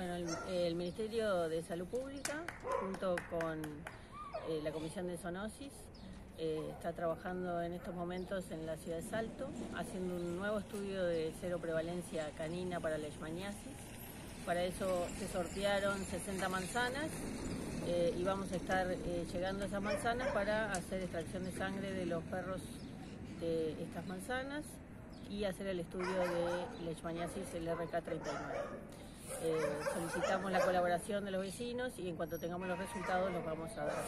Bueno, el, Ministerio de Salud Pública, junto con eh, la Comisión de Zoonosis, eh, está trabajando en estos momentos en la ciudad de Salto, haciendo un nuevo estudio de cero prevalencia canina para leishmaniasis. Para eso se sortearon 60 manzanas eh, y vamos a estar llegando a esas manzanas para hacer extracción de sangre de los perros de estas manzanas y hacer el estudio de leishmaniasis, el RK39. Eh, solicitamos la colaboración de los vecinos y en cuanto tengamos los resultados los vamos a dar.